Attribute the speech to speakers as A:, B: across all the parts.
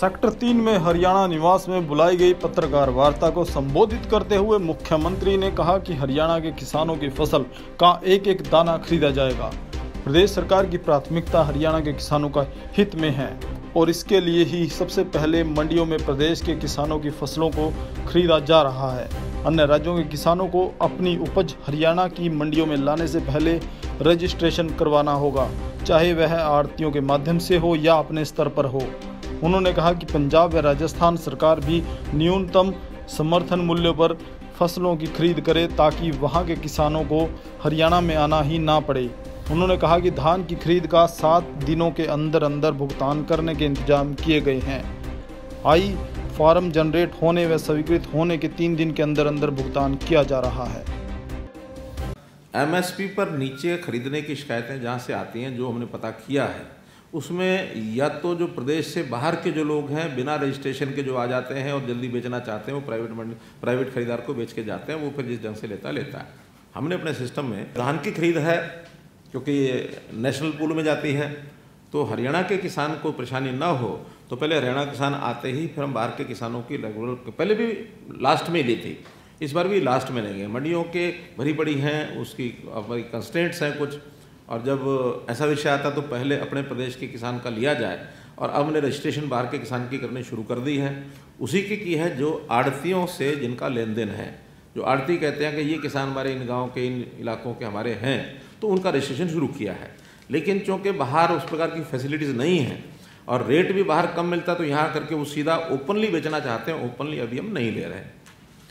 A: Sector तीन में हरियाणा निवास में बुलाई गई पत्रकार वार्ता को संबोधित करते हुए मुख्यमंत्री ने कहा कि हरियाणा के किसानों की फ़सल का एक एक दाना खरीदा जाएगा। प्रदेश सरकार की प्राथमिकता हरियाणा के किसानों का हित में है और इसके लिए ही सबसे पहले मंडियों में प्रदेश के किसानों की फ़सलों को खरीदा जा रहा है। अन्य राज्यों के किसानों को अपनी उपज हरियाणा की मंडियों में लाने से पहले रजिस्ट्रेशन करवाना होगा, चाहे वह आड़तियों के माध्यम से हो या अपने स्तर पर हो। उन्होंने कहा कि पंजाब व राजस्थान सरकार भी न्यूनतम समर्थन मूल्य पर फ़सलों की खरीद करे ताकि वहाँ के किसानों को हरियाणा में आना ही ना पड़े। उन्होंने कहा कि धान की खरीद का सात दिनों के अंदर अंदर भुगतान करने के इंतज़ाम किए गए हैं। आई फार्म जनरेट होने व स्वीकृत होने के तीन दिन के अंदर अंदर भुगतान किया जा रहा है।
B: एमएसपी पर नीचे खरीदने की शिकायतें जहाँ से आती हैं, जो हमने पता किया है। उसमें या तो जो प्रदेश से बाहर के जो लोग हैं, बिना रजिस्ट्रेशन के जो आ जाते हैं और जल्दी बेचना चाहते हैं, वो प्राइवेट मंडी प्राइवेट खरीदार को बेच के जाते हैं, वो फिर जिस ढंग से लेता लेता है। हमने अपने सिस्टम में धान की खरीद है, क्योंकि ये नेशनल पूल में जाती है तो हरियाणा के किसान को परेशानी ना हो तो पहले हरियाणा किसान आते ही फिर हम बाहर के किसानों की रेगुलर पहले भी लास्ट में ली थी, इस बार भी लास्ट में लेंगे मंडियों के भरी पड़ी हैं, उसकी कंस्टेंट्स हैं कुछ। और जब ऐसा विषय आता तो पहले अपने प्रदेश के किसान का लिया जाए और अब ने रजिस्ट्रेशन बाहर के किसान की करनी शुरू कर दी है। उसी की की है जो आड़तियों से जिनका लेन देन है। जो आड़ती कहते हैं कि ये किसान हमारे इन गाँव के, इन इलाकों के हमारे हैं तो उनका रजिस्ट्रेशन शुरू किया है। लेकिन चूँकि बाहर उस प्रकार की फैसिलिटीज़ नहीं हैं और रेट भी बाहर कम मिलता तो यहाँ करके वो सीधा ओपनली बेचना चाहते हैं ओपनली अभी हम नहीं ले रहे।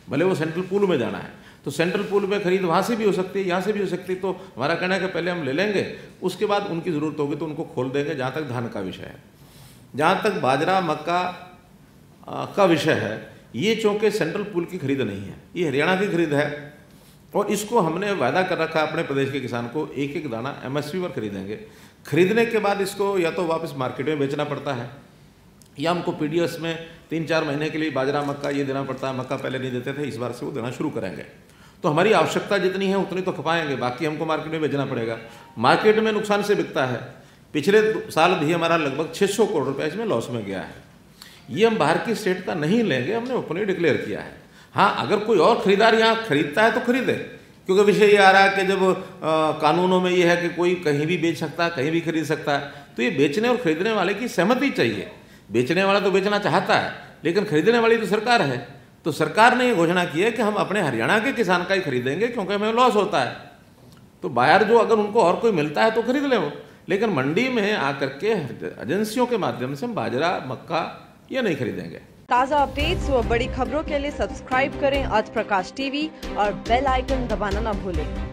B: भले वो सेंट्रल पूल में जाना है। तो सेंट्रल पूल में खरीद वहाँ से भी हो सकती है, यहाँ से भी हो सकती है। तो हमारा कहना है कि पहले हम ले लेंगे, उसके बाद उनकी ज़रूरत होगी तो उनको खोल देंगे, जहाँ तक धान का विषय है। जहाँ तक बाजरा, मक्का का विषय है, ये चूँकि सेंट्रल पूल की खरीद नहीं है, ये हरियाणा की खरीद है। और इसको हमने वायदा कर रखा अपने प्रदेश के किसान को एक एक दाना एमएसपी पर खरीदेंगे। खरीदने के बाद इसको या तो वापस मार्केट में बेचना पड़ता है, या हमको पीडीएस में तीन चार महीने के लिए बाजरा, मक्का ये देना पड़ता है, मक्का पहले नहीं देते थे, इस बार से वो देना शुरू करेंगे। तो हमारी आवश्यकता जितनी है उतनी तो खपाएँगे बाकी हमको मार्केट में बेचना पड़ेगा। मार्केट में नुकसान से बिकता है। पिछले साल भी हमारा लगभग 600 करोड़ रुपया इसमें लॉस में गया है। ये हम बाहर की स्टेट का नहीं लेंगे हमने ओपनली डिक्लेयर किया है। हाँ अगर कोई और खरीदार यहाँ खरीदता है तो खरीदे। क्योंकि विषय ये आ रहा है कि जब आ, कानूनों में ये है कि कोई कहीं भी बेच सकता है कहीं भी खरीद सकता है तो ये बेचने और खरीदने वाले की सहमति चाहिए। बेचने वाला तो बेचना चाहता है लेकिन खरीदने वाली तो सरकार है। तो सरकार ने ये घोषणा की है कि हम अपने हरियाणा के किसान का ही खरीदेंगे क्योंकि हमें लॉस होता है। तो बाहर जो अगर उनको और कोई मिलता है तो खरीद ले वो। लेकिन मंडी में आकर के एजेंसियों के माध्यम से हम बाजरा, मक्का ये नहीं खरीदेंगे।
C: ताज़ा अपडेट्स व बड़ी खबरों के लिए सब्सक्राइब करें आज प्रकाश टीवी और बेल आइकन दबाना न भूलें।